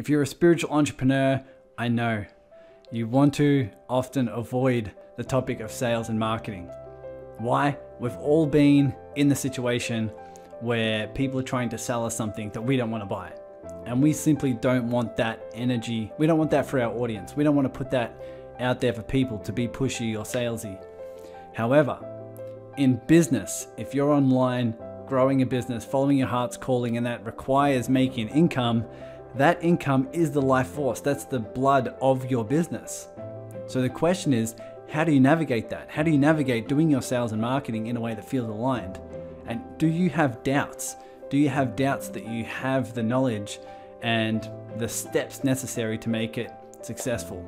If you're a spiritual entrepreneur, I know you want to often avoid the topic of sales and marketing. Why? We've all been in the situation where people are trying to sell us something that we don't want to buy. And we simply don't want that energy. We don't want that for our audience. We don't want to put that out there for people to be pushy or salesy. However, in business, if you're online growing a business, following your heart's calling, and that requires making income, that income is the life force. That's the blood of your business. So the question is, how do you navigate that? How do you navigate doing your sales and marketing in a way that feels aligned? And do you have doubts? Do you have doubts that you have the knowledge and the steps necessary to make it successful?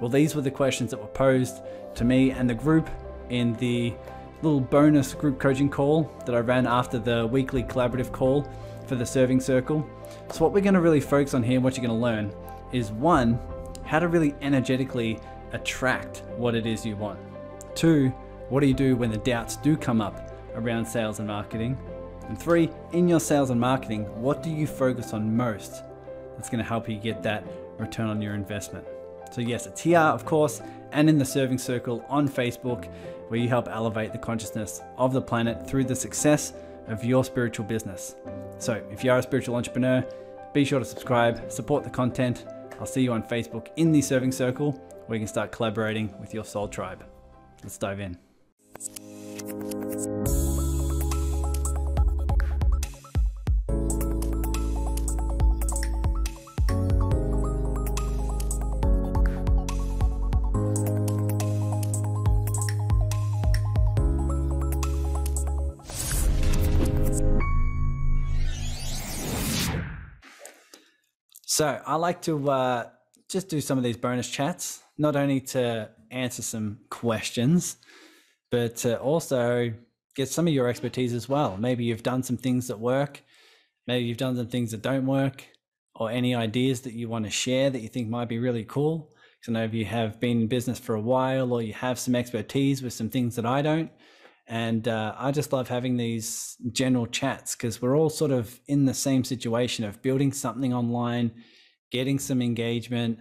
Well, these were the questions that were posed to me and the group in the little bonus group coaching call that I ran after the weekly collaborative call for the serving circle. So what we're going to really focus on here, what you're going to learn, is one, how to really energetically attract what it is you want. Two, what do you do when the doubts do come up around sales and marketing? And three, in your sales and marketing, what do you focus on most that's going to help you get that return on your investment? So, yes, it's here, of course, and in the Serving Circle on Facebook, where you help elevate the consciousness of the planet through the success of your spiritual business. So, if you are a spiritual entrepreneur, be sure to subscribe, support the content. I'll see you on Facebook in the Serving Circle, where you can start collaborating with your soul tribe. Let's dive in. So I like to uh, just do some of these bonus chats, not only to answer some questions, but to also get some of your expertise as well. Maybe you've done some things that work, maybe you've done some things that don't work, or any ideas that you want to share that you think might be really cool. Because I know if you have been in business for a while or you have some expertise with some things that I don't. And uh, I just love having these general chats because we're all sort of in the same situation of building something online, getting some engagement,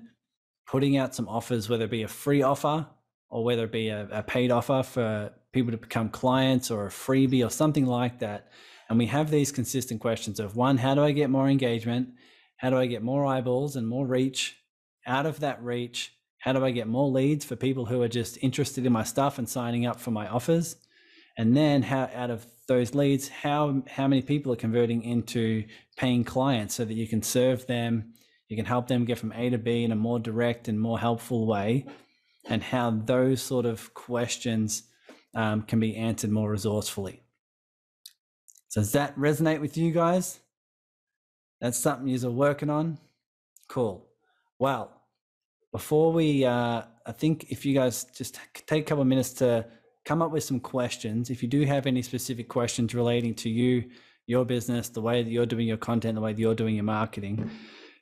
putting out some offers, whether it be a free offer or whether it be a, a paid offer for people to become clients or a freebie or something like that. And we have these consistent questions of one, how do I get more engagement? How do I get more eyeballs and more reach? Out of that reach, how do I get more leads for people who are just interested in my stuff and signing up for my offers? And then how out of those leads how how many people are converting into paying clients so that you can serve them you can help them get from a to b in a more direct and more helpful way? And how those sort of questions um, can be answered more resourcefully. So does that resonate with you guys? That's something you're working on? Cool. Well before we uh, i think if you guys just take a couple of minutes to come up with some questions. If you do have any specific questions relating to you, your business, the way that you're doing your content, the way that you're doing your marketing,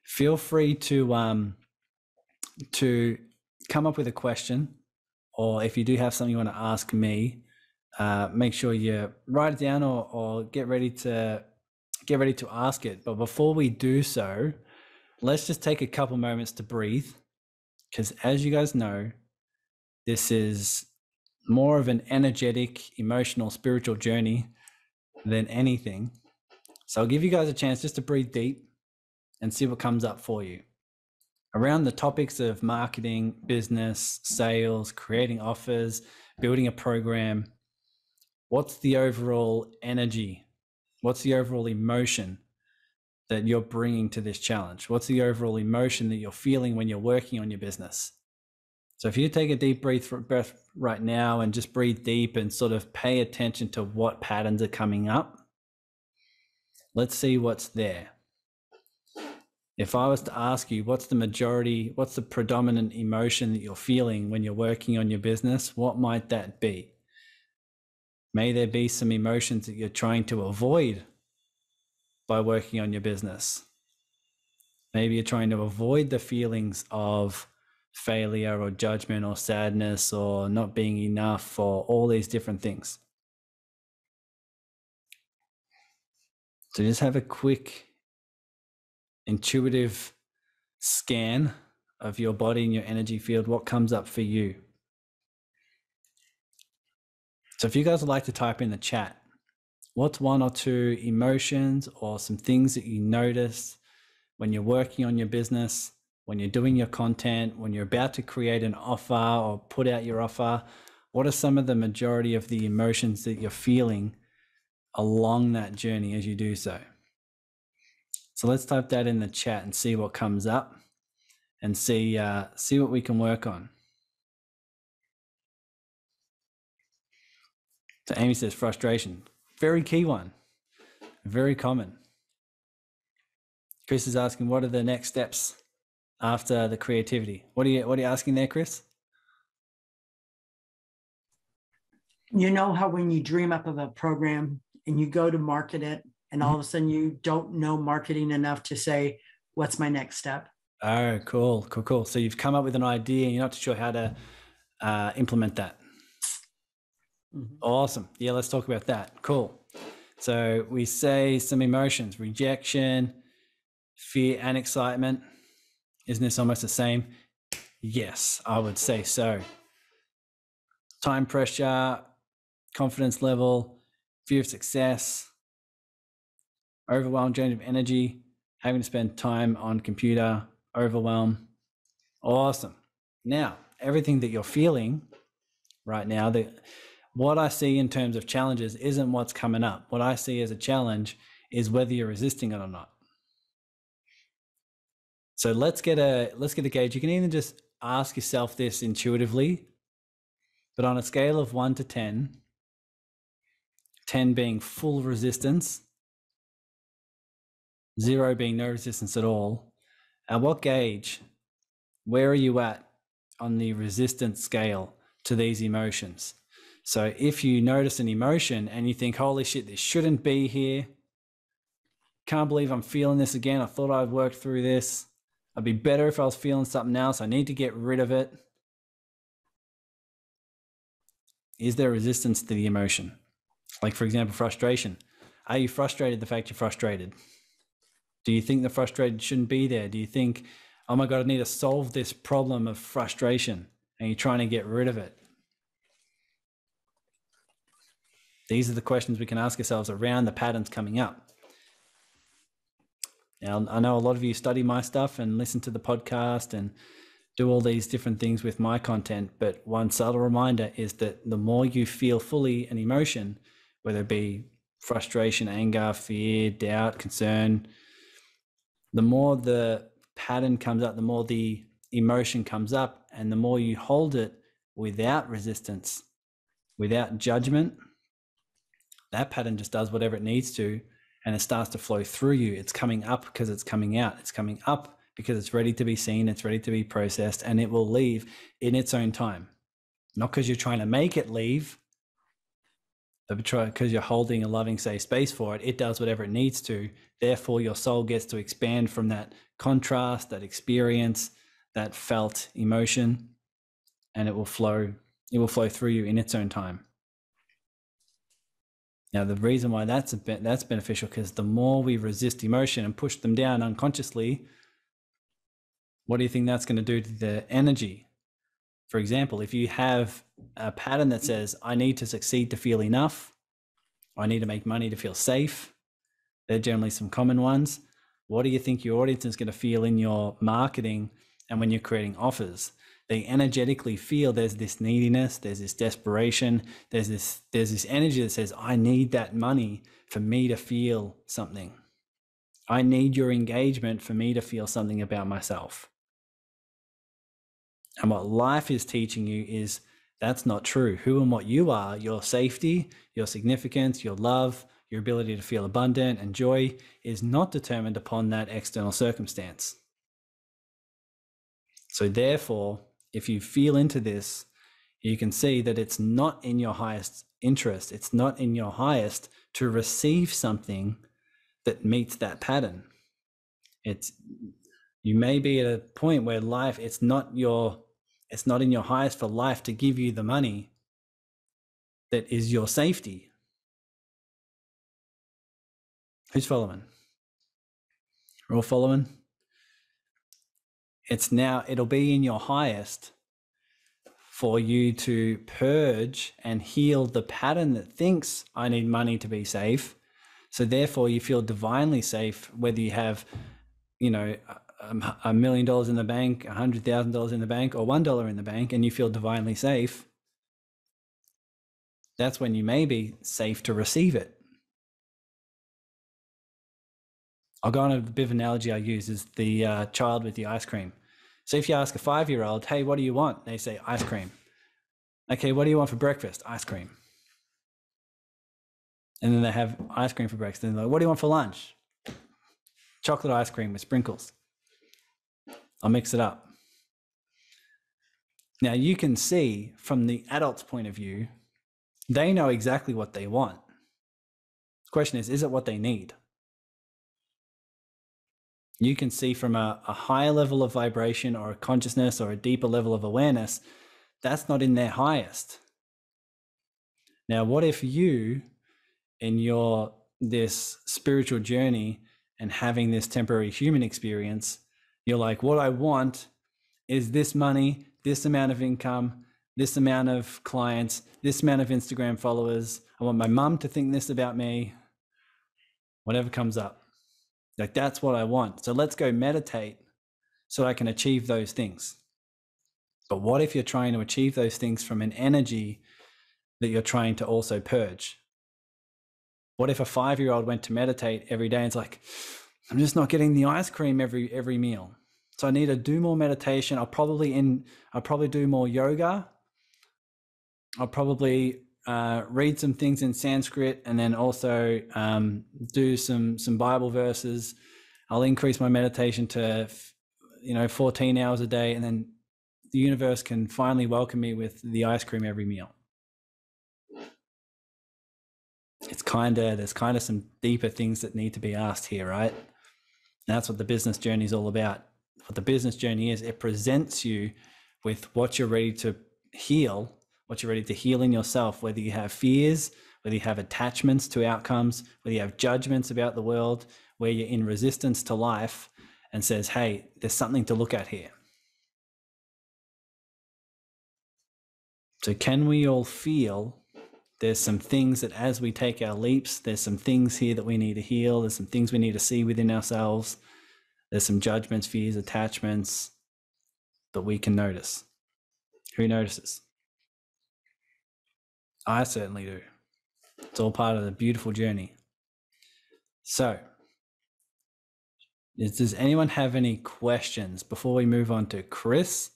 feel free to um, to come up with a question, or if you do have something you want to ask me, uh, make sure you write it down or, or get ready to get ready to ask it. But before we do so, let's just take a couple moments to breathe, because as you guys know, this is more of an energetic, emotional, spiritual journey than anything. So I'll give you guys a chance just to breathe deep and see what comes up for you. Around the topics of marketing, business, sales, creating offers, building a program, what's the overall energy? What's the overall emotion that you're bringing to this challenge? What's the overall emotion that you're feeling when you're working on your business? So if you take a deep breath right now and just breathe deep and sort of pay attention to what patterns are coming up, let's see what's there. If I was to ask you, what's the majority, what's the predominant emotion that you're feeling when you're working on your business, what might that be? May there be some emotions that you're trying to avoid by working on your business. Maybe you're trying to avoid the feelings of failure or judgment or sadness or not being enough or all these different things. So just have a quick intuitive scan of your body and your energy field, what comes up for you? So if you guys would like to type in the chat, what's one or two emotions or some things that you notice when you're working on your business, when you're doing your content, when you're about to create an offer or put out your offer? What are some of the majority of the emotions that you're feeling along that journey as you do so? So let's type that in the chat and see what comes up and see uh, see what we can work on. So Amy says frustration. Very key one. Very common. Chris is asking, what are the next steps after the creativity? What are you what are you asking there, Chris? You know how when you dream up of a program and you go to market it, and all of a sudden you don't know marketing enough to say, what's my next step? Oh, cool, cool, cool. So you've come up with an idea and you're not sure how to uh, implement that. Mm-hmm. Awesome. Yeah, let's talk about that. Cool. So we say some emotions rejection, fear, and excitement. Isn't this almost the same? Yes, I would say so. Time pressure, confidence level, fear of success, overwhelm, drain of energy, having to spend time on computer, overwhelm. Awesome. Now, everything that you're feeling right now, that what I see in terms of challenges isn't what's coming up. What I see as a challenge is whether you're resisting it or not. So let's get a let's get a gauge. You can even just ask yourself this intuitively, but on a scale of one to 10, 10 being full resistance, zero being no resistance at all, at what gauge, where are you at on the resistance scale to these emotions? So if you notice an emotion and you think, holy shit, this shouldn't be here. Can't believe I'm feeling this again. I thought I'd worked through this. I'd be better if I was feeling something else. I need to get rid of it. Is there resistance to the emotion? Like, for example, frustration. Are you frustrated the fact you're frustrated? Do you think the frustrated shouldn't be there? Do you think, oh my God, I need to solve this problem of frustration and you're trying to get rid of it? These are the questions we can ask ourselves around the patterns coming up. Now, I know a lot of you study my stuff and listen to the podcast and do all these different things with my content, but one subtle reminder is that the more you feel fully an emotion, whether it be frustration, anger, fear, doubt, concern, the more the pattern comes up, the more the emotion comes up, and the more you hold it without resistance, without judgment, that pattern just does whatever it needs to and it starts to flow through you. It's coming up because it's coming out. It's coming up because it's ready to be seen, it's ready to be processed, and it will leave in its own time. Not because you're trying to make it leave, but because you're holding a loving, safe space for it. It does whatever it needs to. Therefore, your soul gets to expand from that contrast, that experience, that felt emotion, and it will flow. It will flow through you in its own time. Now, the reason why that's bit, that's beneficial because the more we resist emotion and push them down unconsciously, what do you think that's going to do to the energy? For example, if you have a pattern that says, I need to succeed to feel enough, I need to make money to feel safe, they're generally some common ones. What do you think your audience is going to feel in your marketing and when you're creating offers? They energetically feel there's this neediness, there's this desperation, there's this there's this energy that says, I need that money for me to feel something. I need your engagement for me to feel something about myself. And what life is teaching you is that's not true. Who and what you are, your safety, your significance, your love, your ability to feel abundant and joy is not determined upon that external circumstance. So, therefore, if you feel into this, you can see that it's not in your highest interest. It's not in your highest to receive something that meets that pattern. It's you may be at a point where life it's not your it's not in your highest for life to give you the money that is your safety. Who's following? We're all following? It's now, it'll be in your highest for you to purge and heal the pattern that thinks I need money to be safe. So therefore, you feel divinely safe whether you have, you know, a, million dollars in the bank, a hundred thousand dollars in the bank, or one dollar in the bank, and you feel divinely safe. That's when you may be safe to receive it. I'll go on a bit of analogy I use is the uh, child with the ice cream. So if you ask a five year old, hey, what do you want? They say ice cream. Okay, what do you want for breakfast? Ice cream. And then they have ice cream for breakfast. And they're like, what do you want for lunch? Chocolate ice cream with sprinkles. I'll mix it up. Now you can see from the adult's point of view, they know exactly what they want. The question is, is it what they need? You can see from a, a higher level of vibration or a consciousness or a deeper level of awareness, that's not in their highest. Now, what if you, in your this spiritual journey and having this temporary human experience, you're like, what I want is this money, this amount of income, this amount of clients, this amount of Instagram followers. I want my mum to think this about me, whatever comes up. Like that's what I want. So let's go meditate so I can achieve those things. But what if you're trying to achieve those things from an energy that you're trying to also purge? What if a five year old went to meditate every day and it's like, I'm just not getting the ice cream every every meal. So I need to do more meditation. I'll probably in I'll probably do more yoga. I'll probably uh, read some things in Sanskrit and then also um, do some some Bible verses. I'll increase my meditation to you know 14 hours a day, and then the universe can finally welcome me with the ice cream every meal. It's kind of there's kind of some deeper things that need to be asked here, right? And that's what the business journey is all about. What the business journey is, it presents you with what you're ready to heal what you're ready to heal in yourself, whether you have fears, whether you have attachments to outcomes, whether you have judgments about the world, where you're in resistance to life and says, hey, there's something to look at here. So, can we all feel there's some things that as we take our leaps, there's some things here that we need to heal, there's some things we need to see within ourselves, there's some judgments, fears, attachments that we can notice. Who notices? I certainly do. It's all part of the beautiful journey. So, is, does anyone have any questions before we move on to Chris?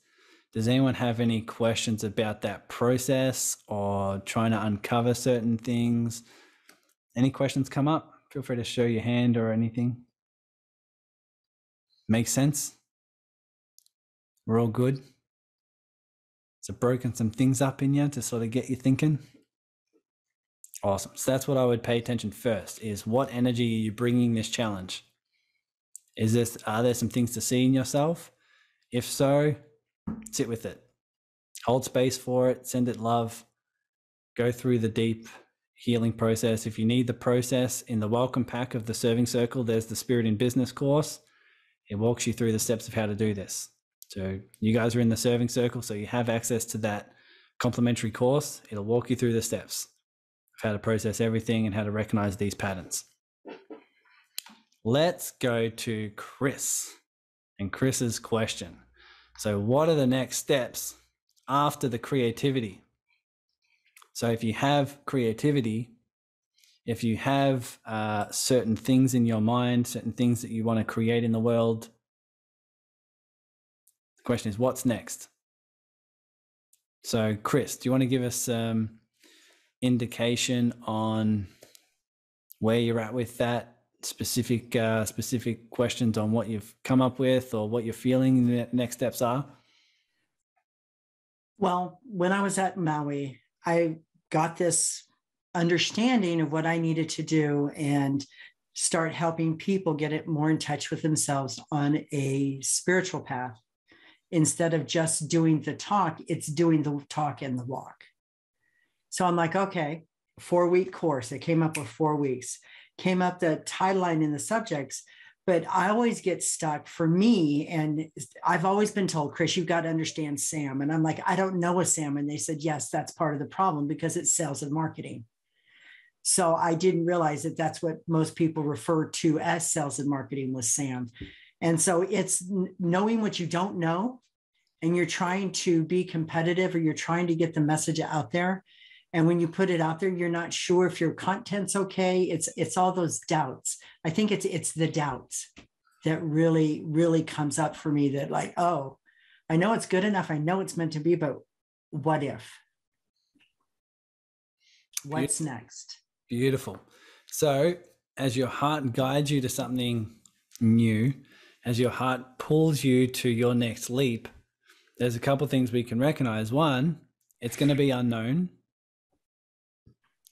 Does anyone have any questions about that process or trying to uncover certain things? Any questions come up? Feel free to show your hand or anything. Make sense? We're all good? It broken some things up in you to sort of get you thinking? Awesome. So that's what I would pay attention first is what energy are you bringing this challenge? Is this, are there some things to see in yourself? If so, sit with it. Hold space for it, send it love, go through the deep healing process. If you need the process in the welcome pack of the serving circle, there's the spirit in business course. It walks you through the steps of how to do this. So you guys are in the serving circle, so you have access to that complimentary course. It'll walk you through the steps how to process everything and how to recognize these patterns. Let's go to Chris and Chris's question. So, what are the next steps after the creativity? So, if you have creativity, if you have uh, certain things in your mind, certain things that you want to create in the world, the question is, what's next? So, Chris, do you want to give us um, indication on where you're at with that? Specific uh, specific questions on what you've come up with or what you're feeling the next steps are? Well when i was at maui i got this understanding of what i needed to do and start helping people get it more in touch with themselves on a spiritual path. Instead of just doing the talk it's doing the talk and the walk so I'm like, okay, four week course. It came up with four weeks, came up the timeline in the subjects, but I always get stuck for me. And I've always been told, Chris, you've got to understand SAM. And I'm like, I don't know a SAM. And they said, yes, that's part of the problem because it's sales and marketing. So I didn't realize that that's what most people refer to as sales and marketing was SAM. And so it's knowing what you don't know and you're trying to be competitive or you're trying to get the message out there and when you put it out there you're not sure if your content's okay. It's it's all those doubts. I think it's it's the doubts that really really comes up for me that like oh i know it's good enough. I know it's meant to be but what if? What's beautiful. next? beautiful. So as your heart guides you to something new as your heart pulls you to your next leap there's a couple things we can recognize. One it's going to be unknown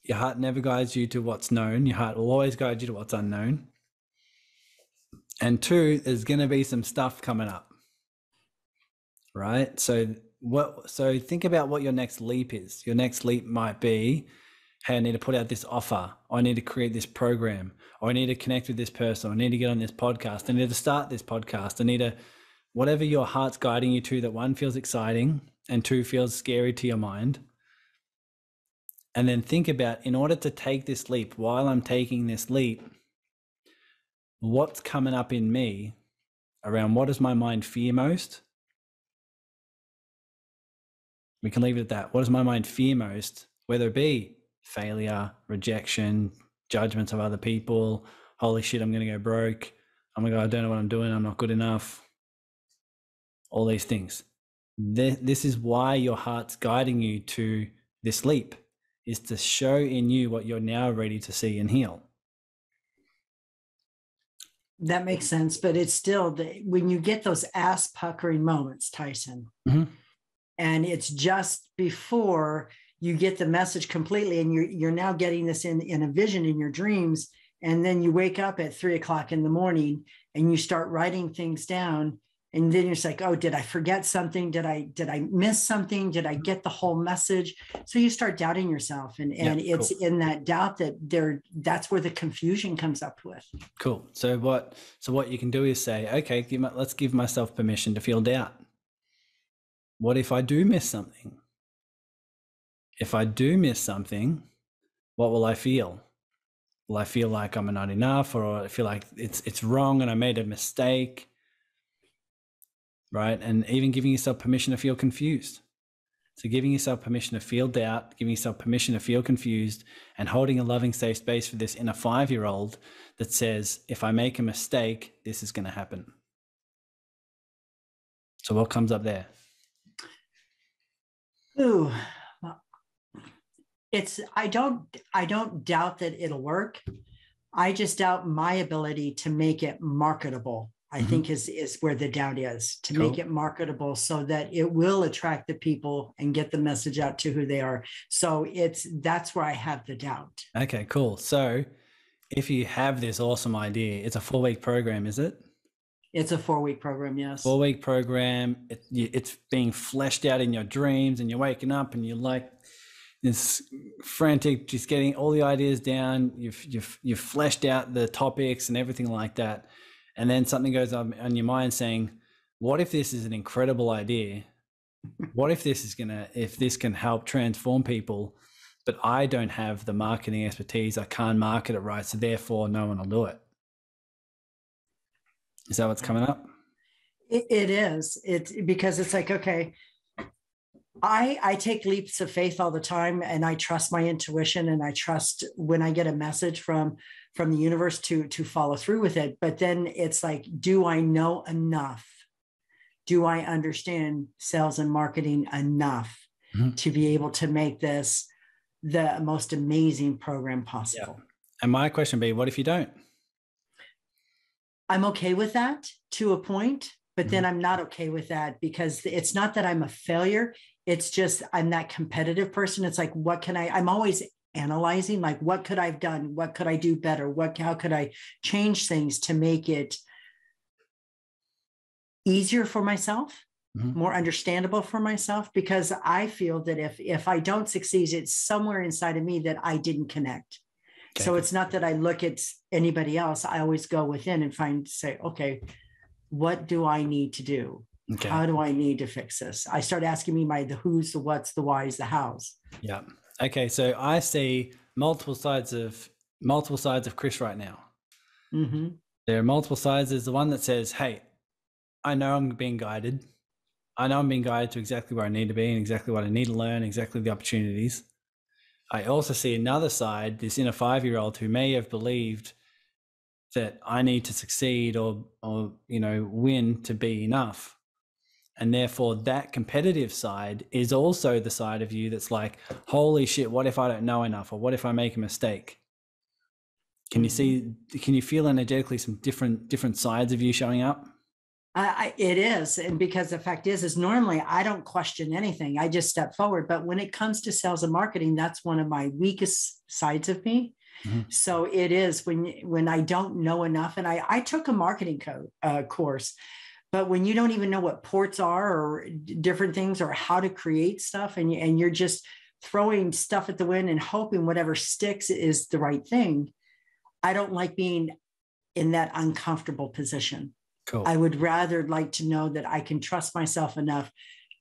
your heart never guides you to what's known. Your heart will always guide you to what's unknown. And two, there's going to be some stuff coming up. Right? So what so think about what your next leap is. Your next leap might be, hey, I need to put out this offer. I need to create this program. I need to connect with this person. I need to get on this podcast. I need to start this podcast. I need to whatever your heart's guiding you to that one feels exciting and two feels scary to your mind and then think about in order to take this leap while i'm taking this leap what's coming up in me around what does my mind fear most? We can leave it at that. What does my mind fear most? Whether it be failure rejection judgments of other people holy shit i'm going to go broke. Oh my god i don't know what i'm doing. I'm not good enough. All these things. This is why your heart's guiding you to this leap is to show in you what you're now ready to see and heal. That makes sense, but it's still the, when you get those ass puckering moments, Tyson, mm-hmm. and it's just before you get the message completely, and you're you're now getting this in in a vision in your dreams, and then you wake up at three o'clock in the morning and you start writing things down and then you're like oh did i forget something? Did i did i miss something? Did i mm-hmm. get the whole message? So you start doubting yourself and and yeah, it's cool. in that doubt that there that's where the confusion comes up with. Cool. So what so what you can do is say okay give my, let's give myself permission to feel doubt. What if i do miss something? If i do miss something what will i feel? Will i feel like i'm not enough or i feel like it's it's wrong and i made a mistake right? And even giving yourself permission to feel confused. So, giving yourself permission to feel doubt, giving yourself permission to feel confused, and holding a loving, safe space for this inner five year old that says, if I make a mistake, this is going to happen. So, what comes up there? Ooh, it's I don't I don't doubt that it'll work. I just doubt my ability to make it marketable I mm-hmm. think is is where the doubt is to cool. make it marketable so that it will attract the people and get the message out to who they are. So it's that's where I have the doubt. Okay, cool. So if you have this awesome idea, it's a four week program, is it? It's a four week program, yes. Four week program. It, it's being fleshed out in your dreams, and you're waking up and you're like this frantic, just getting all the ideas down. You've you've you've fleshed out the topics and everything like that and then something goes on, your mind saying what if this is an incredible idea? What if this is gonna if this can help transform people but i don't have the marketing expertise i can't market it right so therefore no one will do it? Is that what's coming up? It, it is. It's because it's like okay I, I take leaps of faith all the time and I trust my intuition and I trust when I get a message from from the universe to to follow through with it but then it's like do i know enough do i understand sales and marketing enough mm-hmm. to be able to make this the most amazing program possible yeah. and my question be what if you don't i'm okay with that to a point but mm-hmm. then i'm not okay with that because it's not that i'm a failure it's just i'm that competitive person it's like what can i i'm always analyzing like what could i've done what could i do better what how could i change things to make it easier for myself mm-hmm. more understandable for myself because i feel that if if i don't succeed it's somewhere inside of me that i didn't connect Okay. So it's not that I look at anybody else. I always go within and find, say, okay, what do I need to do? Okay. How do I need to fix this? I start asking me my the who's, the what's, the why's, the how's. Yeah. Okay. So I see multiple sides of multiple sides of Chris right now. Mm-hmm. There are multiple sides. There's the one that says, "Hey, I know I'm being guided. I know I'm being guided to exactly where I need to be and exactly what I need to learn, exactly the opportunities." I also see another side, this inner five-year-old who may have believed that I need to succeed or or you know win to be enough and therefore, that competitive side is also the side of you that's like, holy shit, what if I don't know enough? Or what if I make a mistake? Can you see, mm-hmm. can you feel energetically some different, different sides of you showing up? I, it is. And because the fact is, is normally I don't question anything. I just step forward. But when it comes to sales and marketing, that's one of my weakest sides of me. Mm-hmm. So it is when when I don't know enough. And I I took a marketing co- uh, course but when you don't even know what ports are or different things or how to create stuff and, and you're just throwing stuff at the wind and hoping whatever sticks is the right thing, I don't like being in that uncomfortable position. Cool. I would rather like to know that I can trust myself enough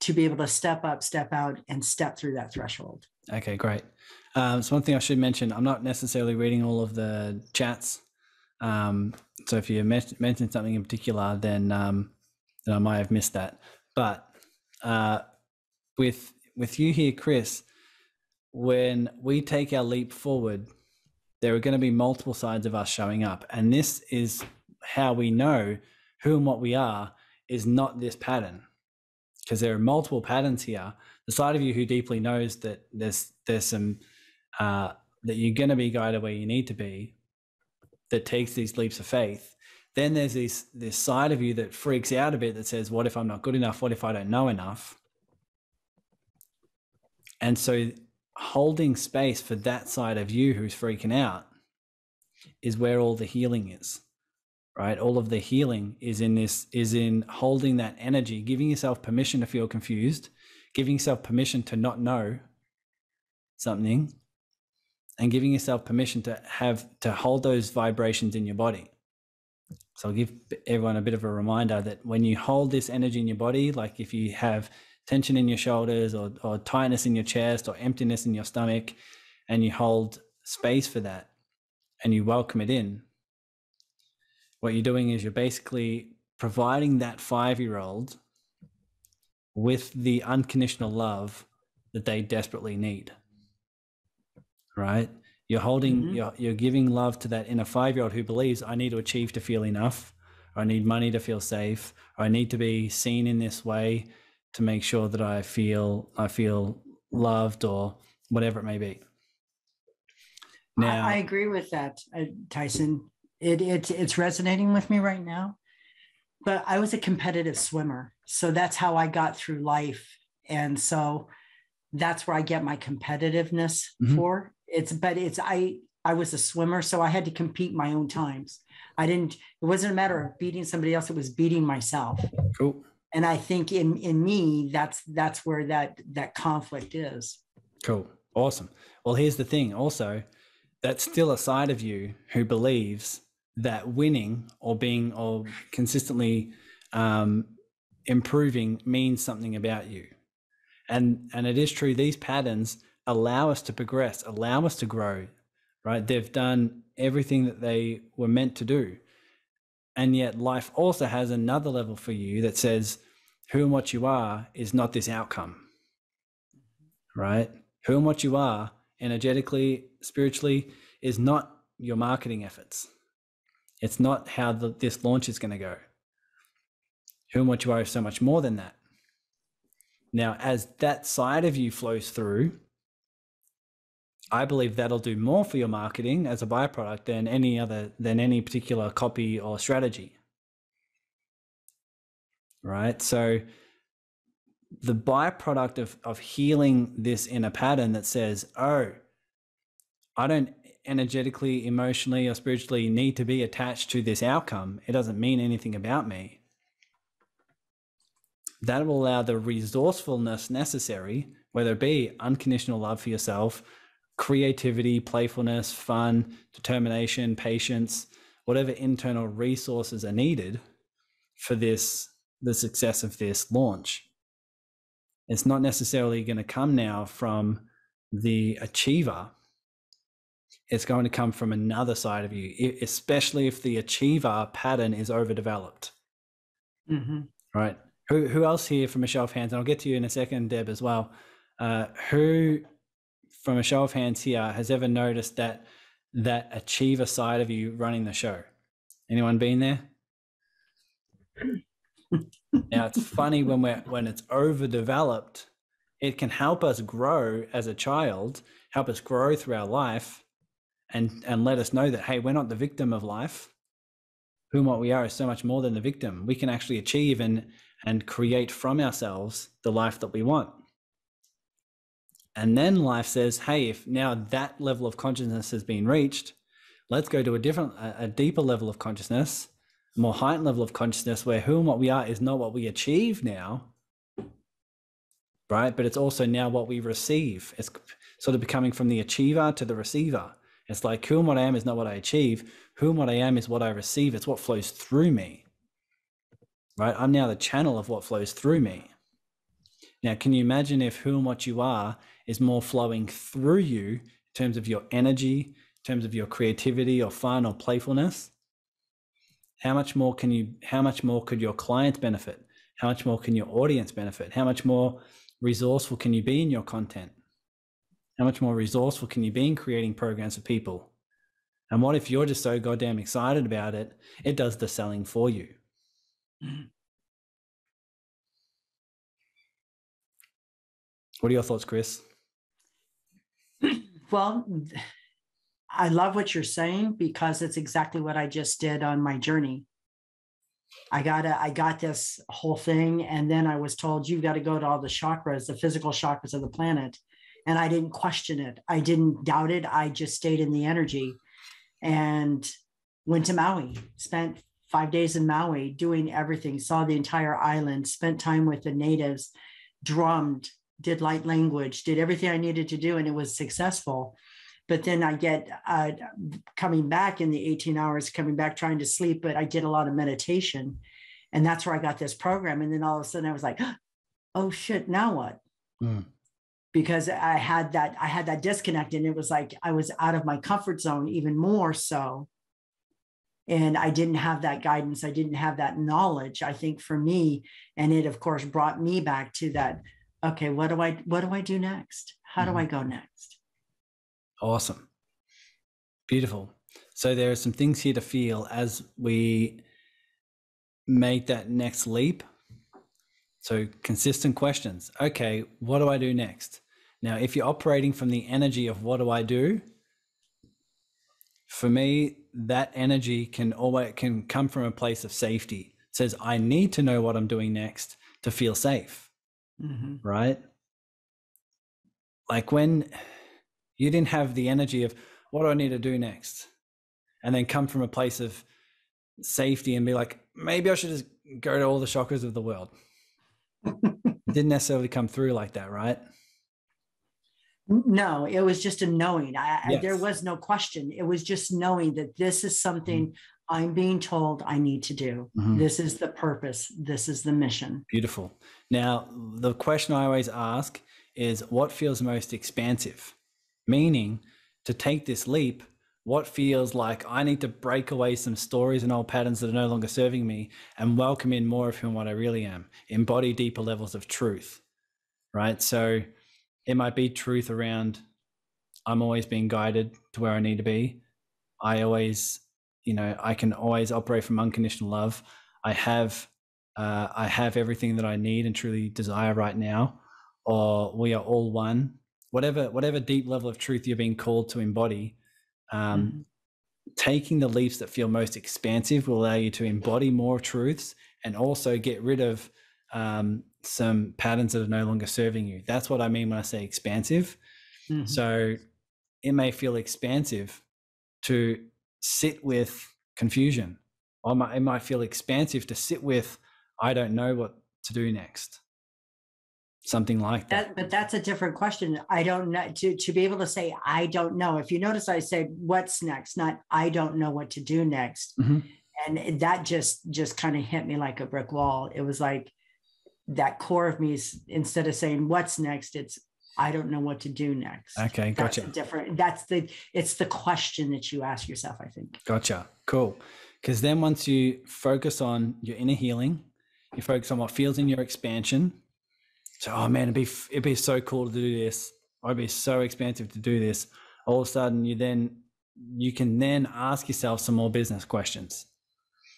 to be able to step up, step out, and step through that threshold. Okay, great. Um, so one thing I should mention, I'm not necessarily reading all of the chats. Um, so if you mention something in particular, then um, I might have missed that. But uh, with with you here, Chris, when we take our leap forward, there are going to be multiple sides of us showing up, and this is how we know who and what we are is not this pattern because there are multiple patterns here. The side of you who deeply knows that there's there's some uh, that you're going to be guided where you need to be, that takes these leaps of faith, then there's this this side of you that freaks out a bit that says, "What if I'm not good enough? What if I don't know enough?" And so, holding space for that side of you who's freaking out is where all the healing is, right? All of the healing is in this is in holding that energy, giving yourself permission to feel confused, giving yourself permission to not know something, and giving yourself permission to have to hold those vibrations in your body so I'll give everyone a bit of a reminder that when you hold this energy in your body, like if you have tension in your shoulders or, or tightness in your chest or emptiness in your stomach, and you hold space for that and you welcome it in, what you're doing is you're basically providing that five year old with the unconditional love that they desperately need. Right? You're holding, mm-hmm. you're, you're giving love to that inner five year old who believes I need to achieve to feel enough, I need money to feel safe, I need to be seen in this way to make sure that I feel I feel loved or whatever it may be. Now, I, I agree with that, uh, Tyson. It, it it's resonating with me right now. But I was a competitive swimmer, so that's how I got through life, and so that's where I get my competitiveness mm-hmm. for it's but it's i i was a swimmer so i had to compete my own times. I didn't it wasn't a matter of beating somebody else it was beating myself. Cool. And i think in in me that's that's where that that conflict is. Cool. Awesome. Well here's the thing also that's still a side of you who believes that winning or being or consistently um, improving means something about you. And and it is true these patterns allow us to progress, allow us to grow, right? They've done everything that they were meant to do. And yet, life also has another level for you that says, who and what you are is not this outcome, right? Who and what you are energetically, spiritually, is not your marketing efforts. It's not how the, this launch is going to go. Who and what you are is so much more than that. Now, as that side of you flows through, I believe that'll do more for your marketing as a byproduct than any other than any particular copy or strategy. Right? So the byproduct of of healing this in a pattern that says, "Oh, I don't energetically, emotionally, or spiritually need to be attached to this outcome. It doesn't mean anything about me." That will allow the resourcefulness necessary, whether it be unconditional love for yourself, creativity, playfulness, fun, determination, patience, whatever internal resources are needed for this the success of this launch. It's not necessarily going to come now from the achiever. It's going to come from another side of you, especially if the achiever pattern is overdeveloped. Mm-hmm. Right. Who who else here from a show of hands? And I'll get to you in a second, Deb, as well. Uh, who from a show of hands here has ever noticed that that achiever side of you running the show? Anyone been there? now it's funny when we're when it's overdeveloped, it can help us grow as a child, help us grow through our life, and and let us know that hey, we're not the victim of life. Who and what we are is so much more than the victim. We can actually achieve and and create from ourselves the life that we want. And then life says, hey, if now that level of consciousness has been reached, let's go to a different, a, deeper level of consciousness, a more heightened level of consciousness where who and what we are is not what we achieve now, right? But it's also now what we receive. It's sort of becoming from the achiever to the receiver. It's like who and what I am is not what I achieve. Who and what I am is what I receive. It's what flows through me, right? I'm now the channel of what flows through me. Now, can you imagine if who and what you are is more flowing through you in terms of your energy, in terms of your creativity or fun or playfulness, how much more can you how much more could your clients benefit? How much more can your audience benefit? How much more resourceful can you be in your content? How much more resourceful can you be in creating programs for people? And what if you're just so goddamn excited about it, it does the selling for you? What are your thoughts, Chris? Well, I love what you're saying because it's exactly what I just did on my journey. I got I got this whole thing, and then I was told you've got to go to all the chakras, the physical chakras of the planet, and I didn't question it. I didn't doubt it. I just stayed in the energy, and went to Maui. Spent five days in Maui doing everything. Saw the entire island. Spent time with the natives. Drummed, did light language, did everything I needed to do, and it was successful. But then I get uh, coming back in the 18 hours, coming back trying to sleep, but I did a lot of meditation. And that's where I got this program. And then all of a sudden I was like, oh shit, now what? Mm. Because I had that, I had that disconnect and it was like I was out of my comfort zone even more so. And I didn't have that guidance. I didn't have that knowledge, I think, for me. And it, of course, brought me back to that okay, what do I what do I do next? How mm-hmm. do I go next? Awesome. Beautiful. So there are some things here to feel as we make that next leap. So consistent questions. Okay, what do I do next? Now, if you're operating from the energy of what do I do? For me, that energy can always can come from a place of safety. It says I need to know what I'm doing next to feel safe mm-hmm. right? Like when you didn't have the energy of what do I need to do next? And then come from a place of safety and be like, maybe I should just go to all the chakras of the world. didn't necessarily come through like that, right? No, it was just a knowing. I, yes. there was no question. It was just knowing that this is something mm-hmm. I'm being told I need to do. Mm-hmm. This is the purpose. This is the mission. Beautiful. Now, the question I always ask is what feels most expansive? Meaning, to take this leap, what feels like I need to break away some stories and old patterns that are no longer serving me and welcome in more of whom what I really am, embody deeper levels of truth, right? So it might be truth around I'm always being guided to where I need to be. I always you know i can always operate from unconditional love i have uh, i have everything that i need and truly desire right now or we are all one whatever whatever deep level of truth you're being called to embody um, mm-hmm. taking the leaps that feel most expansive will allow you to embody more truths and also get rid of um, some patterns that are no longer serving you that's what i mean when i say expansive mm-hmm. so it may feel expansive to sit with confusion. Or it might feel expansive to sit with, I don't know what to do next. something like that. that but that's a different question i don't know to, to be able to say i don't know if you notice i said what's next not i don't know what to do next Mhm. and that just just kind of hit me like a brick wall it was like that core of me is instead of saying what's next it's i don't know what to do next Okay, gotcha. a different that's the it's the question that you ask yourself i think Gotcha. Cool. Because then once you focus on your inner healing, you focus on what feels in your expansion. So, oh man, it'd be it'd be so cool to do this. It'd be so expansive to do this. All of a sudden, you then you can then ask yourself some more business questions.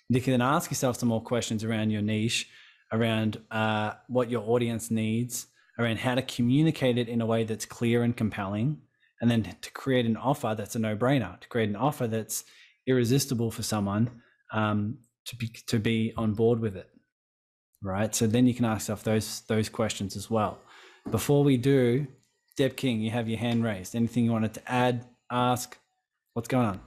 You can then ask yourself some more questions around your niche, around uh, what your audience needs, around how to communicate it in a way that's clear and compelling, and then to create an offer that's a no-brainer. To create an offer that's irresistible for someone um, to be to be on board with it right so then you can ask yourself those those questions as well before we do deb king you have your hand raised anything you wanted to add ask what's going on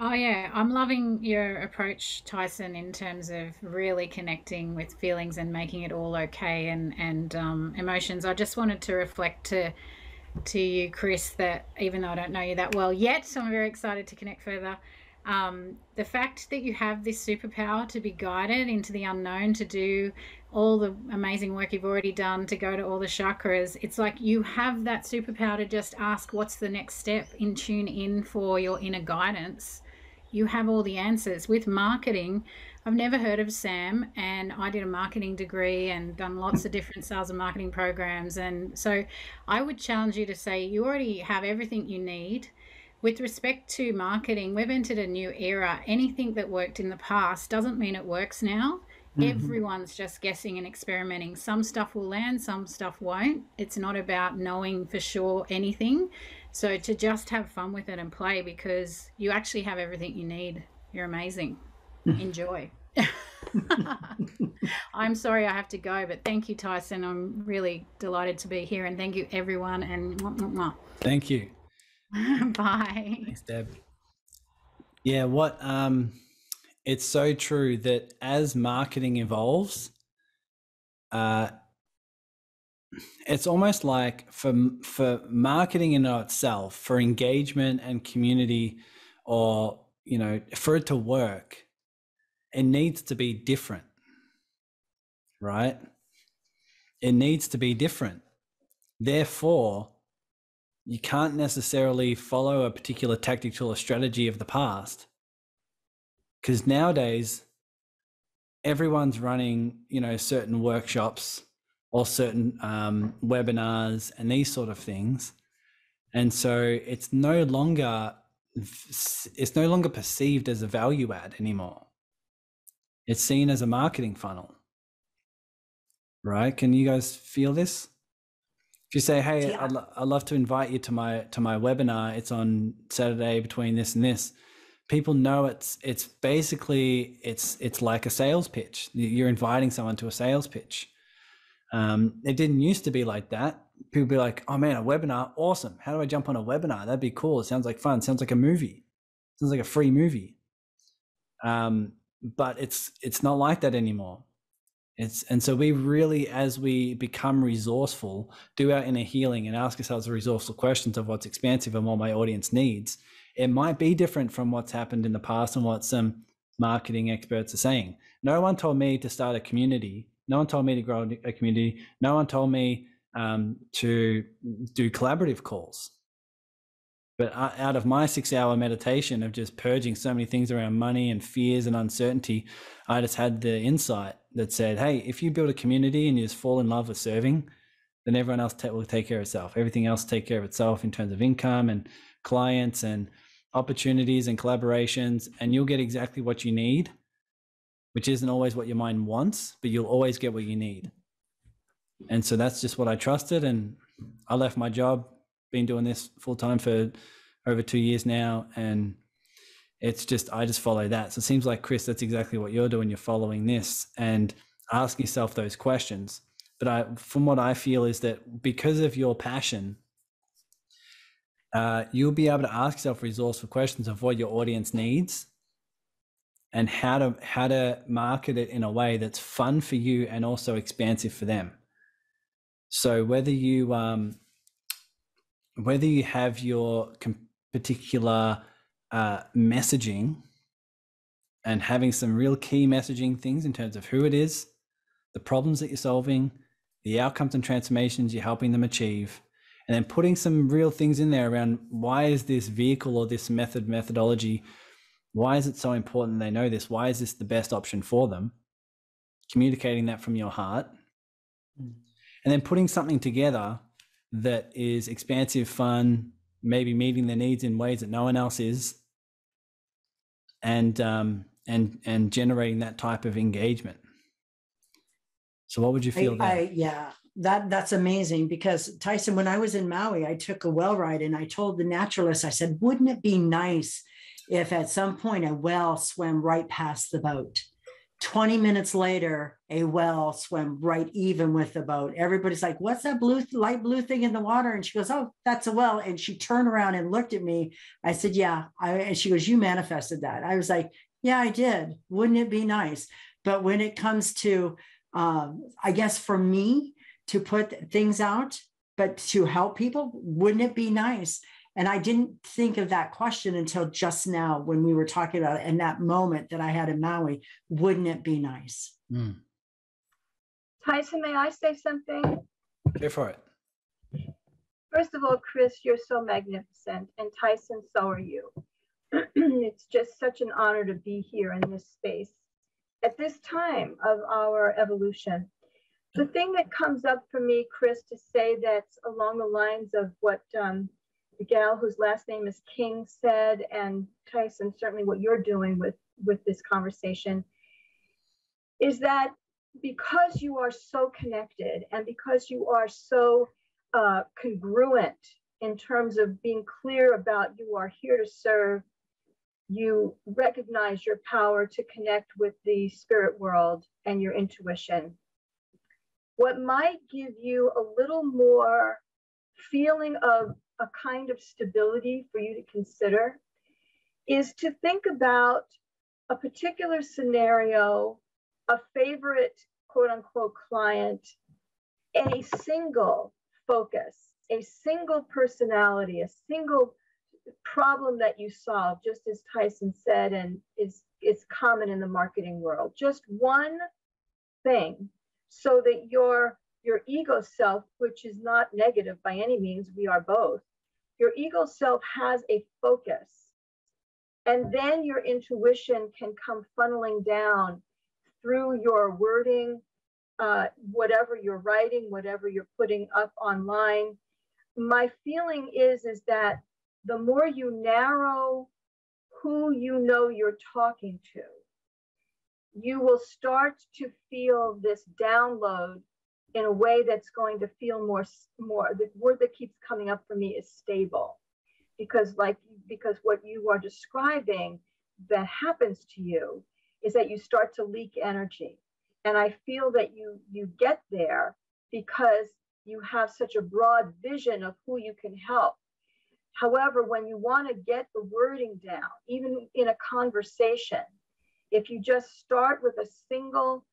Oh, yeah. I'm loving your approach, Tyson, in terms of really connecting with feelings and making it all okay and, and um, emotions. I just wanted to reflect to to you, Chris, that even though I don't know you that well yet, so I'm very excited to connect further. Um, the fact that you have this superpower to be guided into the unknown, to do all the amazing work you've already done, to go to all the chakras, it's like you have that superpower to just ask what's the next step and tune in for your inner guidance you have all the answers. With marketing, I've never heard of Sam, and I did a marketing degree and done lots of different sales and marketing programs. And so I would challenge you to say you already have everything you need. With respect to marketing, we've entered a new era. Anything that worked in the past doesn't mean it works now. Mm-hmm. Everyone's just guessing and experimenting. Some stuff will land, some stuff won't. It's not about knowing for sure anything. So to just have fun with it and play because you actually have everything you need. You're amazing. Enjoy. I'm sorry I have to go, but thank you, Tyson. I'm really delighted to be here and thank you, everyone. And mwah, mwah, thank you. bye. thanks deb. Yeah what um it's so true that as marketing evolves uh it's almost like for for marketing in itself for engagement and community or you know for it to work it needs to be different right? It needs to be different. Therefore you can't necessarily follow a particular tactical or strategy of the past. Because nowadays everyone's running you know certain workshops or certain um, webinars and these sort of things. And so it's no longer it's no longer perceived as a value add anymore. It's seen as a marketing funnel. Right? Can you guys feel this if you say hey Yeah. I'd, lo- I'd love to invite you to my to my webinar. It's on saturday between this and this people know it's it's basically it's it's like a sales pitch. You're inviting someone to a sales pitch. Um, it didn't used to be like that. People be like oh man a webinar? Awesome. How do i jump on a webinar? That'd be cool. It sounds like fun. Sounds like a movie. Sounds like a free movie. Um, but it's it's not like that anymore it's and so we really as we become resourceful do our inner healing and ask ourselves the resourceful questions of what's expansive and what my audience needs. It might be different from what's happened in the past and what some marketing experts are saying. No one told me to start a community. No one told me to grow a community. No one told me um, to do collaborative calls. But out of my six hour meditation of just purging so many things around money and fears and uncertainty, I just had the insight that said, hey, if you build a community and you just fall in love with serving, then everyone else will take care of itself. Everything else take care of itself in terms of income and clients and opportunities and collaborations, and you'll get exactly what you need, which isn't always what your mind wants, but you'll always get what you need. And so that's just what I trusted. And I left my job, been doing this full time for over two years now. And it's just, I just follow that. So it seems like, Chris, that's exactly what you're doing. You're following this and ask yourself those questions. But I, from what I feel, is that because of your passion, uh, you'll be able to ask yourself resourceful questions of what your audience needs and how to how to market it in a way that's fun for you and also expansive for them So whether you um, whether you have your particular uh, messaging and having some real key messaging things in terms of who it is, the problems that you're solving, the outcomes and transformations you're helping them achieve, and then putting some real things in there around why is this vehicle or this method methodology why is it so important they know this? Why is this the best option for them? Communicating that from your heart. And then putting something together that is expansive fun maybe meeting their needs in ways that no one else is and um, and and generating that type of engagement so what would you feel I, I, yeah that that's amazing because Tyson, when I was in Maui, I took a well ride and I told the naturalist, I said, wouldn't it be nice if at some point a well swam right past the boat? 20 minutes later, a well swam right even with the boat. Everybody's like, What's that blue, light blue thing in the water? And she goes, Oh, that's a well. And she turned around and looked at me. I said, Yeah. I, and she goes, You manifested that. I was like, Yeah, I did. Wouldn't it be nice? But when it comes to, um, I guess for me, to put things out, but to help people, wouldn't it be nice? And I didn't think of that question until just now when we were talking about it in that moment that I had in Maui. Wouldn't it be nice? Mm. Tyson, may I say something? Go for it. First of all, Chris, you're so magnificent. And Tyson, so are you. it's just such an honor to be here in this space at this time of our evolution the thing that comes up for me, Chris, to say that's along the lines of what um, the gal whose last name is King said, and Tyson, certainly what you're doing with, with this conversation, is that because you are so connected and because you are so uh, congruent in terms of being clear about you are here to serve, you recognize your power to connect with the spirit world and your intuition. What might give you a little more feeling of a kind of stability for you to consider is to think about a particular scenario, a favorite quote unquote client, a single focus, a single personality, a single problem that you solve, just as Tyson said, and is, is common in the marketing world. Just one thing so that your your ego self which is not negative by any means we are both. Your ego self has a focus. And then your intuition can come funneling down through your wording uh, whatever you're writing whatever you're putting up online. My feeling is is that the more you narrow who you know you're talking to you will start to feel this download in a way that's going to feel more more the word that keeps coming up for me is stable. Because like because what you are describing that happens to you is that you start to leak energy. And i feel that you you get there because you have such a broad vision of who you can help. However when you want to get the wording down even in a conversation if you just start with a single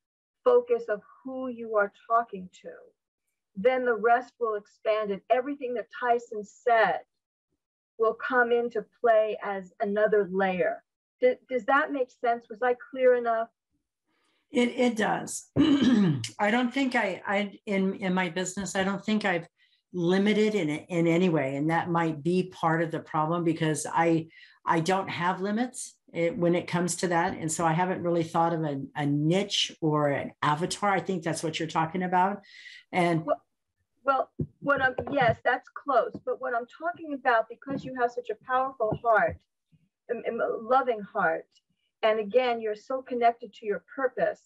focus of who you are talking to, then the rest will expand and everything that Tyson said will come into play as another layer. Does, does that make sense? Was I clear enough? It, it does. I don't think I, I in in my business, I don't think I've limited in in any way, and that might be part of the problem because I I don't have limits it, when it comes to that. And so I haven't really thought of a, a, niche or an avatar. I think that's what you're talking about. And well, well, what I'm, yes, that's close. But what I'm talking about, because you have such a powerful heart, a, loving heart, and again, you're so connected to your purpose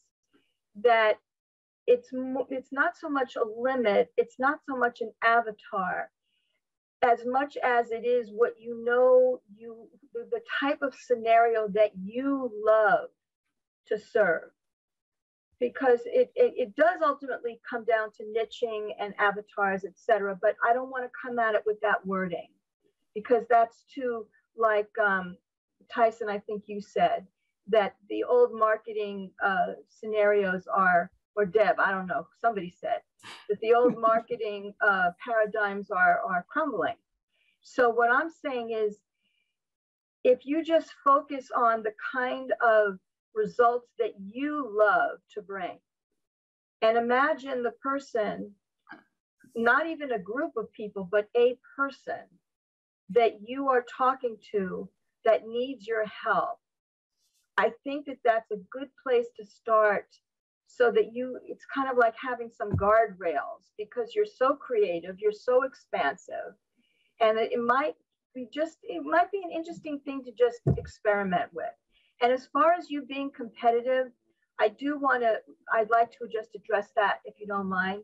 that it's it's not so much a limit it's not so much an avatar as much as it is what you know you the, the type of scenario that you love to serve because it, it, it, does ultimately come down to niching and avatars, etc. But I don't want to come at it with that wording because that's too like um, Tyson, I think you said that the old marketing uh, scenarios are, or Deb, I don't know, somebody said that the old marketing uh, paradigms are, are crumbling. So, what I'm saying is if you just focus on the kind of results that you love to bring, and imagine the person, not even a group of people, but a person that you are talking to that needs your help. I think that that's a good place to start so that you, it's kind of like having some guardrails because you're so creative, you're so expansive. And it might be just, it might be an interesting thing to just experiment with. And as far as you being competitive, I do want to, I'd like to just address that if you don't mind.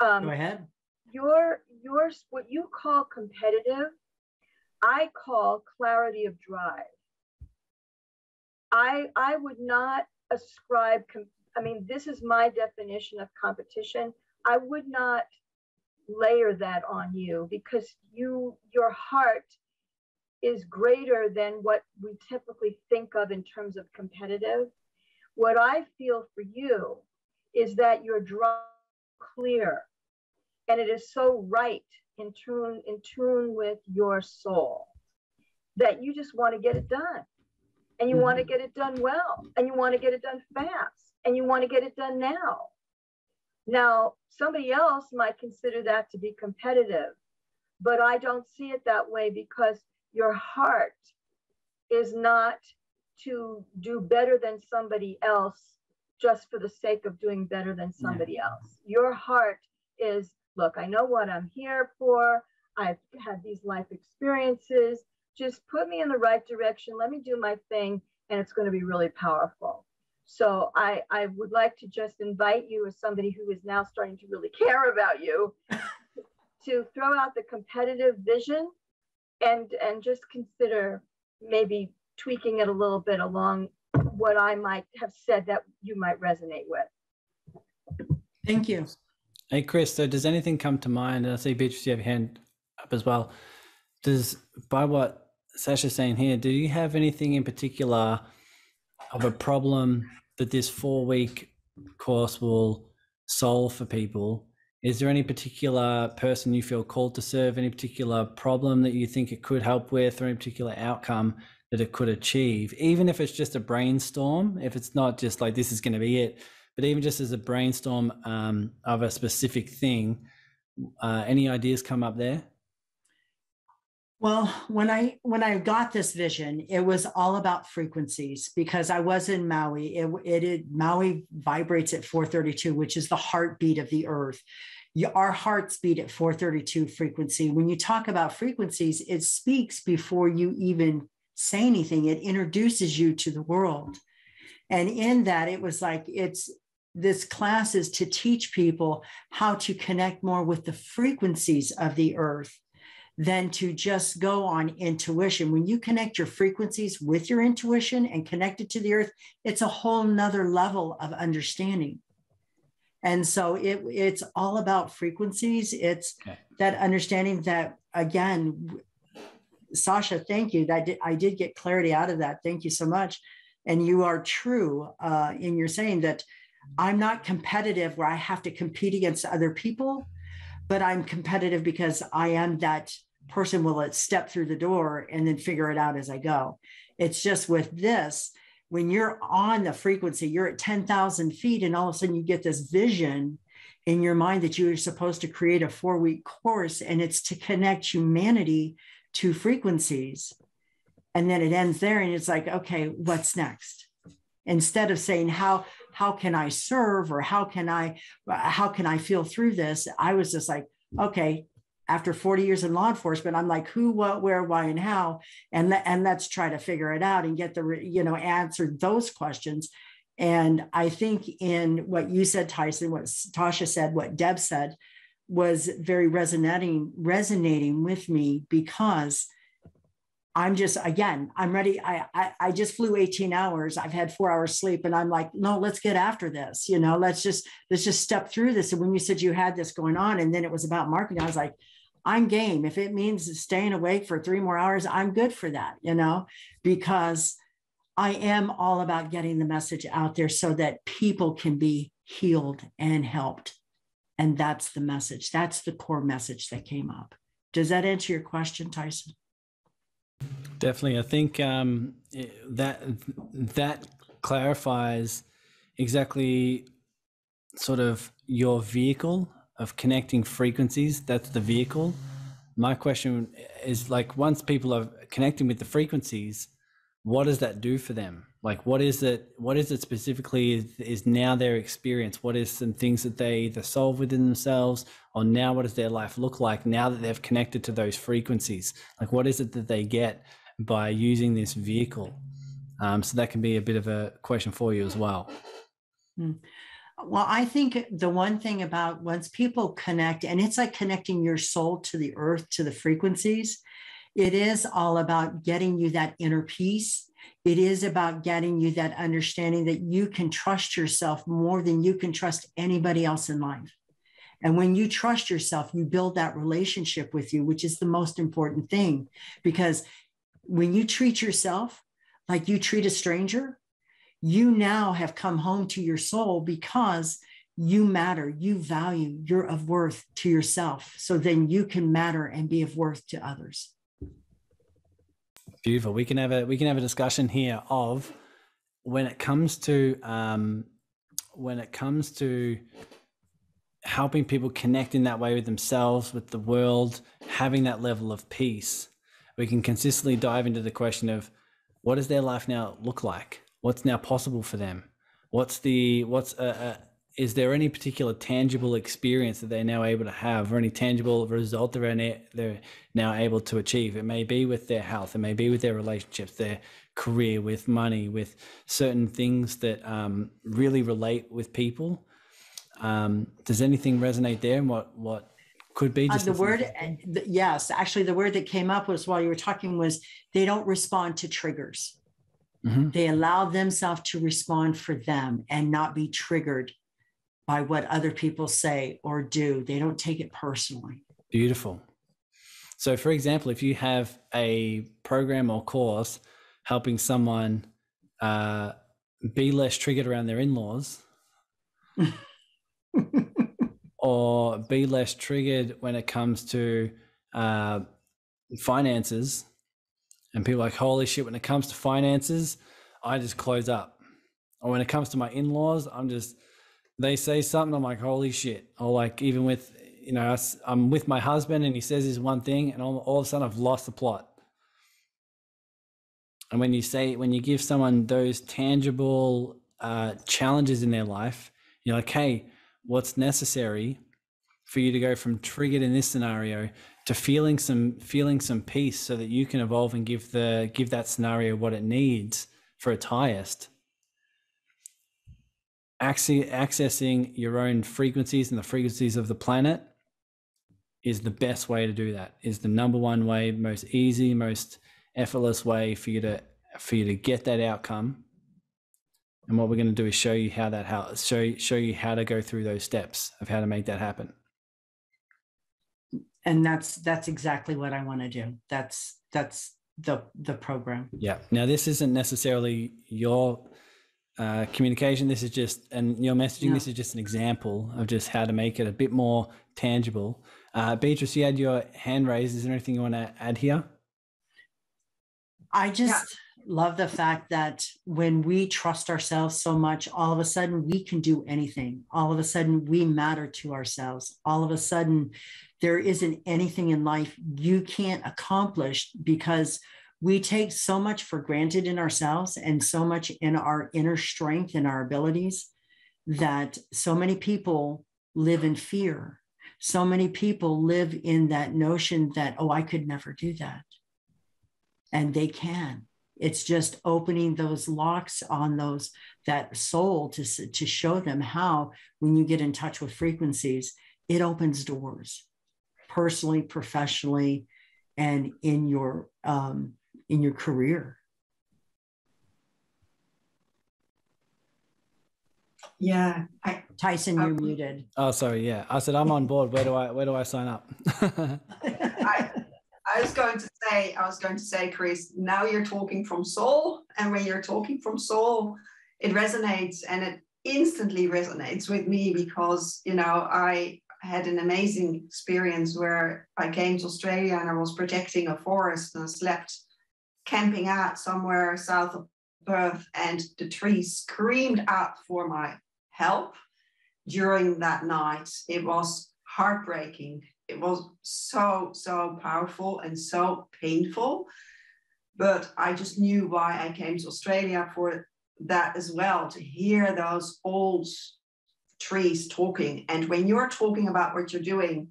Um, Go ahead. Your, your, what you call competitive, I call clarity of drive. I, I would not ascribe, I mean, this is my definition of competition. I would not layer that on you because you, your heart is greater than what we typically think of in terms of competitive. What I feel for you is that you're drawn clear and it is so right in tune in tune with your soul that you just want to get it done and you mm-hmm. want to get it done well and you want to get it done fast and you want to get it done now now somebody else might consider that to be competitive but i don't see it that way because your heart is not to do better than somebody else just for the sake of doing better than somebody yeah. else your heart is look, I know what I'm here for. I've had these life experiences. Just put me in the right direction. Let me do my thing, and it's going to be really powerful. So I, I would like to just invite you as somebody who is now starting to really care about you to throw out the competitive vision and and just consider maybe tweaking it a little bit along what I might have said that you might resonate with. Thank you. Hey, Chris, so does anything come to mind? And I see Beatrice, you have your hand up as well. Does, by what Sasha's saying here, do you have anything in particular of a problem that this four week course will solve for people? Is there any particular person you feel called to serve, any particular problem that you think it could help with, or any particular outcome that it could achieve? Even if it's just a brainstorm, if it's not just like this is going to be it, but even just as a brainstorm um, of a specific thing, uh, any ideas come up there? Well, when I when I got this vision, it was all about frequencies because I was in Maui. It, it, it Maui vibrates at 432, which is the heartbeat of the earth. You, our hearts beat at 432 frequency. When you talk about frequencies, it speaks before you even say anything. It introduces you to the world. And in that, it was like it's this class is to teach people how to connect more with the frequencies of the earth than to just go on intuition. When you connect your frequencies with your intuition and connect it to the earth, it's a whole nother level of understanding. And so it, it's all about frequencies. It's okay. that understanding that, again, Sasha, thank you. That did, I did get clarity out of that. Thank you so much. And you are true uh, in your saying that I'm not competitive where I have to compete against other people, but I'm competitive because I am that person will step through the door and then figure it out as I go. It's just with this, when you're on the frequency, you're at 10,000 feet, and all of a sudden you get this vision in your mind that you're supposed to create a four week course, and it's to connect humanity to frequencies. And then it ends there, and it's like, okay, what's next? Instead of saying, how how can I serve or how can I how can I feel through this? I was just like, okay, after 40 years in law enforcement, I'm like, who, what, where, why, and how, and and let's try to figure it out and get the you know answer those questions. And I think in what you said, Tyson, what Tasha said, what Deb said, was very resonating resonating with me because I'm just again, I'm ready. I, I, I just flew 18 hours. I've had four hours sleep, and I'm like, no, let's get after this. You know, let's just let's just step through this. And when you said you had this going on, and then it was about marketing, I was like, I'm game. If it means staying awake for three more hours, I'm good for that. You know, because I am all about getting the message out there so that people can be healed and helped. And that's the message. That's the core message that came up. Does that answer your question, Tyson? Definitely. I think um, that that clarifies exactly sort of your vehicle of connecting frequencies. That's the vehicle. My question is like once people are connecting with the frequencies, what does that do for them? like what is it what is it specifically is, is, now their experience what is some things that they either solve within themselves or now what does their life look like now that they've connected to those frequencies like what is it that they get by using this vehicle um, so that can be a bit of a question for you as well hmm. Well i think the one thing about once people connect and it's like connecting your soul to the earth to the frequencies it is all about getting you that inner peace it is about getting you that understanding that you can trust yourself more than you can trust anybody else in life. And when you trust yourself, you build that relationship with you, which is the most important thing. Because when you treat yourself like you treat a stranger, you now have come home to your soul because you matter, you value, you're of worth to yourself. So then you can matter and be of worth to others. Beautiful. We can have a we can have a discussion here of when it comes to um, when it comes to helping people connect in that way with themselves, with the world, having that level of peace. We can consistently dive into the question of what does their life now look like? What's now possible for them? What's the what's a, a is there any particular tangible experience that they're now able to have or any tangible result they're, they're now able to achieve? It may be with their health it may be with their relationships their career with money with certain things that um, really relate with people. Um, does anything resonate there and what what could be uh, just uh, the word the, yes actually the word that came up was while you were talking was they don't respond to triggers mm-hmm. they allow themselves to respond for them and not be triggered by what other people say or do. They don't take it personally. Beautiful. So, for example, if you have a program or course helping someone uh, be less triggered around their in laws, or be less triggered when it comes to uh, finances, and people like, holy shit, when it comes to finances, I just close up. Or when it comes to my in laws, I'm just they say something, I'm like, holy shit. Or like even with, you know, I'm with my husband and he says this one thing and all, all of a sudden I've lost the plot. And when you say, when you give someone those tangible uh, challenges in their life, you're like, hey, what's necessary for you to go from triggered in this scenario to feeling some feeling some peace so that you can evolve and give the give that scenario what it needs for its highest. Accessing your own frequencies and the frequencies of the planet is the best way to do that. Is the number one way most easy most effortless way for you to for you to get that outcome. And what we're going to do is show you how that how show show you how to go through those steps of how to make that happen and that's that's exactly what i want to do that's that's the the program yeah now this isn't necessarily your uh, communication. This is just, and your messaging, yeah. this is just an example of just how to make it a bit more tangible. Uh, Beatrice, you had your hand raised. Is there anything you want to add here? I just yeah. love the fact that when we trust ourselves so much, all of a sudden we can do anything. All of a sudden we matter to ourselves. All of a sudden there isn't anything in life you can't accomplish because we take so much for granted in ourselves and so much in our inner strength and our abilities that so many people live in fear. So many people live in that notion that, oh, I could never do that. And they can. It's just opening those locks on those that soul to, to show them how, when you get in touch with frequencies, it opens doors personally, professionally, and in your um, in your career? Yeah, I, Tyson, you're muted. Oh, sorry. Yeah, I said I'm on board. Where do I where do I sign up? I, I was going to say, I was going to say, Chris. Now you're talking from soul, and when you're talking from soul, it resonates, and it instantly resonates with me because you know I had an amazing experience where I came to Australia and I was protecting a forest and I slept camping out somewhere south of Perth, and the trees screamed out for my help during that night. It was heartbreaking. It was so, so powerful and so painful. But I just knew why I came to Australia for that as well to hear those old trees talking. And when you're talking about what you're doing,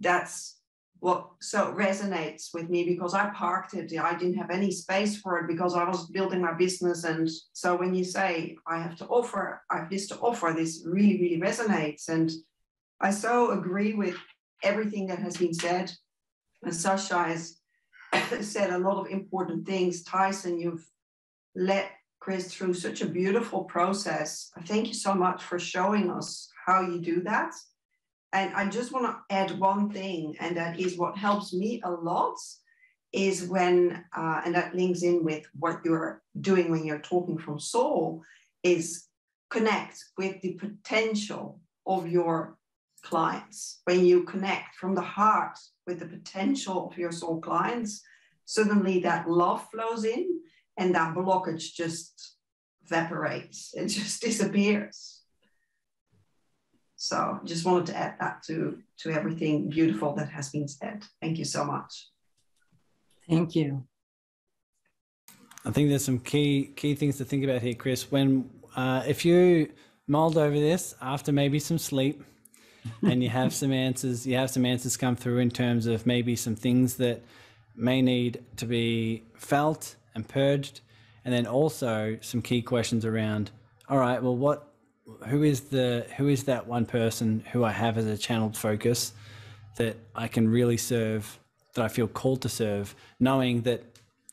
that's what so resonates with me because I parked it. I didn't have any space for it because I was building my business. And so when you say I have to offer, I have this to offer, this really, really resonates. And I so agree with everything that has been said. And Sasha has said a lot of important things. Tyson, you've led Chris through such a beautiful process. Thank you so much for showing us how you do that. And I just want to add one thing, and that is what helps me a lot is when, uh, and that links in with what you're doing when you're talking from soul, is connect with the potential of your clients. When you connect from the heart with the potential of your soul clients, suddenly that love flows in and that blockage just evaporates, it just disappears. So just wanted to add that to, to everything beautiful that has been said. Thank you so much. Thank you. I think there's some key key things to think about here, Chris. When uh, if you mulled over this after maybe some sleep, and you have some answers, you have some answers come through in terms of maybe some things that may need to be felt and purged, and then also some key questions around. All right, well, what, who is the, who is that one person who I have as a channeled focus that I can really serve, that I feel called to serve, knowing that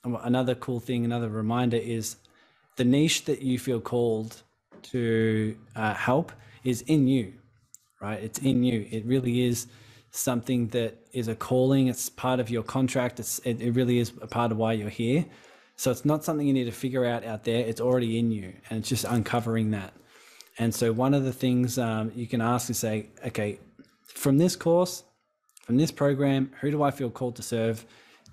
another cool thing, another reminder is the niche that you feel called to uh, help is in you, right? It's in you. It really is something that is a calling. It's part of your contract. It's, it, it really is a part of why you're here. So it's not something you need to figure out out there. It's already in you, and it's just uncovering that. And so one of the things um, you can ask is say, okay, from this course, from this program, who do I feel called to serve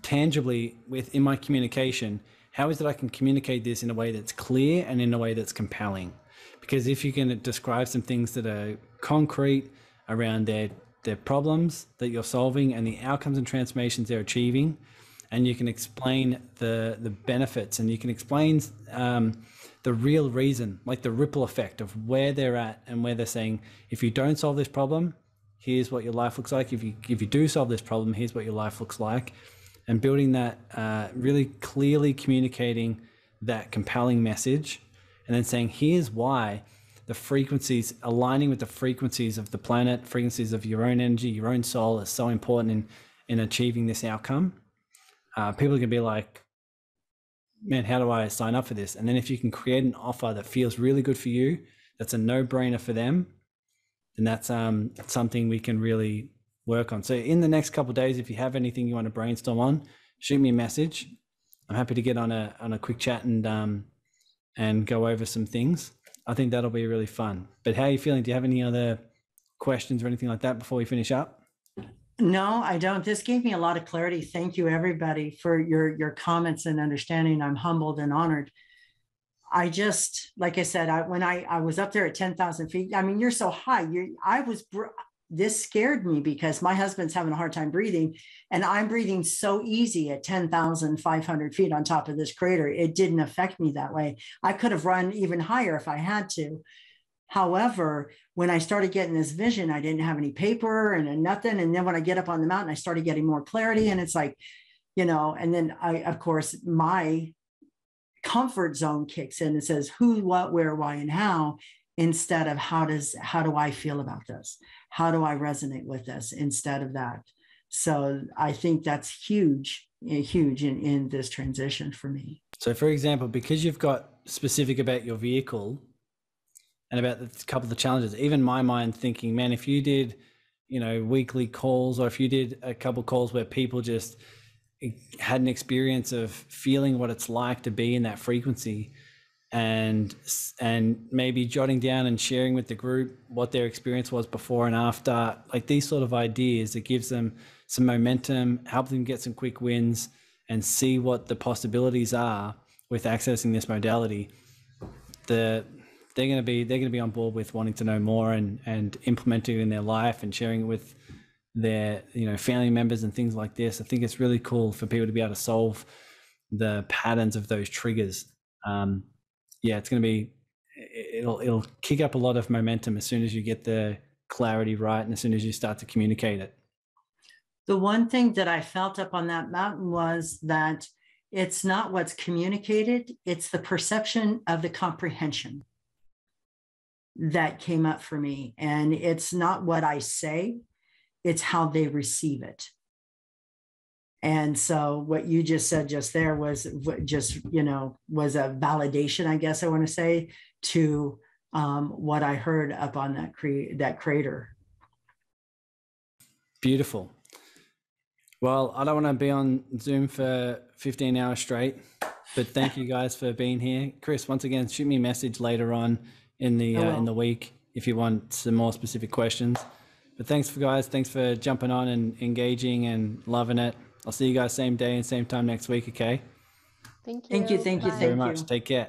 tangibly within my communication? How is it I can communicate this in a way that's clear and in a way that's compelling? Because if you can describe some things that are concrete around their their problems that you're solving and the outcomes and transformations they're achieving, and you can explain the the benefits and you can explain um, the real reason, like the ripple effect of where they're at and where they're saying, if you don't solve this problem, here's what your life looks like. If you if you do solve this problem, here's what your life looks like, and building that uh, really clearly communicating that compelling message, and then saying, here's why the frequencies aligning with the frequencies of the planet, frequencies of your own energy, your own soul is so important in in achieving this outcome uh, people can be like, man, how do I sign up for this? And then if you can create an offer that feels really good for you, that's a no brainer for them, then that's um, something we can really work on. So in the next couple days, if you have anything you want to brainstorm on, shoot me a message. I'm happy to get on a on a quick chat and um, and go over some things. I think that'll be really fun. But how are you feeling? Do you have any other questions or anything like that before we finish up? No, I don't. This gave me a lot of clarity. Thank you, everybody, for your your comments and understanding. I'm humbled and honored. I just, like I said, I, when I I was up there at ten thousand feet. I mean, you're so high. You, I was. This scared me because my husband's having a hard time breathing, and I'm breathing so easy at ten thousand five hundred feet on top of this crater. It didn't affect me that way. I could have run even higher if I had to. However, when I started getting this vision, I didn't have any paper and nothing. And then when I get up on the mountain, I started getting more clarity. And it's like, you know, and then I, of course, my comfort zone kicks in and says who, what, where, why, and how, instead of how does how do I feel about this? How do I resonate with this instead of that? So I think that's huge, eh, huge in, in this transition for me. So for example, because you've got specific about your vehicle, and about a couple of the challenges. Even my mind thinking, man, if you did, you know, weekly calls or if you did a couple calls where people just had an experience of feeling what it's like to be in that frequency, and and maybe jotting down and sharing with the group what their experience was before and after like these sort of ideas it gives them some momentum help them get some quick wins and see what the possibilities are with accessing this modality the they're going to be they're going to be on board with wanting to know more and and implementing it in their life and sharing it with their you know family members and things like this. I think it's really cool for people to be able to solve the patterns of those triggers. Um, yeah it's going to be it'll it'll kick up a lot of momentum as soon as you get the clarity right and as soon as you start to communicate it. The one thing that I felt up on that mountain was that it's not what's communicated, it's the perception of the comprehension that came up for me. And it's not what I say, it's how they receive it. And so what you just said just there was just, you know, was a validation, I guess I want to say, to um, what I heard up on that cre- that crater. Beautiful. Well, I don't want to be on Zoom for 15 hours straight, but thank you guys for being here. Chris, once again, shoot me a message later on in the I uh, in the week if you want some more specific questions. But thanks for guys, thanks for jumping on and engaging and loving it. I'll see you guys same day and same time next week, okay? Thank you. Thank you, thank you, Bye. Very much. you. Take care.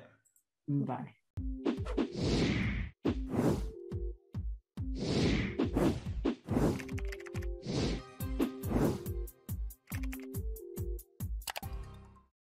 Bye.